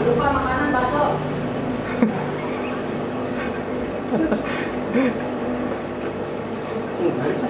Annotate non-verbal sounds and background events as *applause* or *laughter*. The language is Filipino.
Lupa, makanan, bato. Hahaha. *laughs*